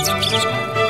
Música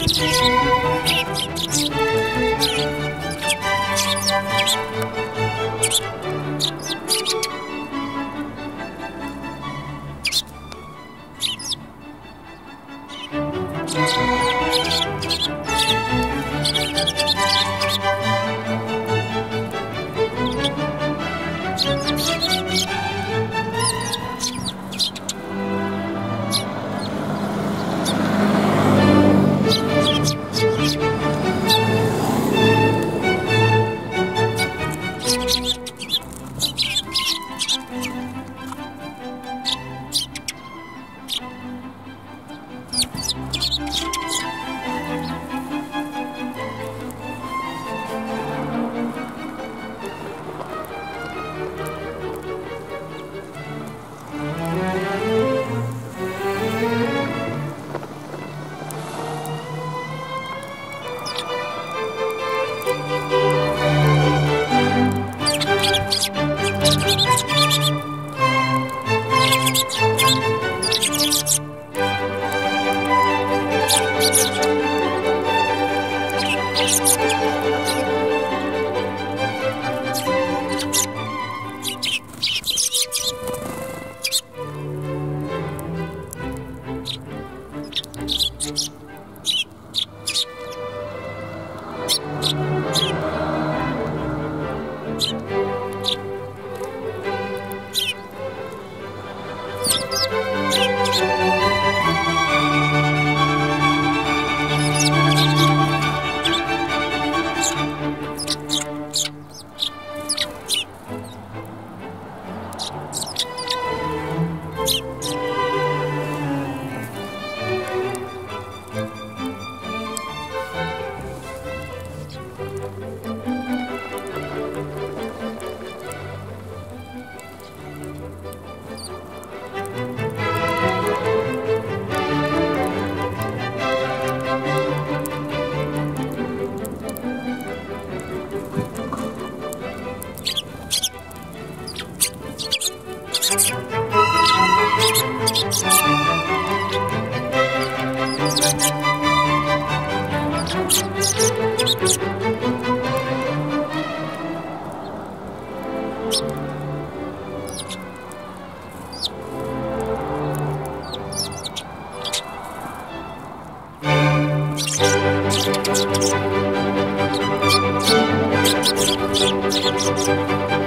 Thank you. Thank you.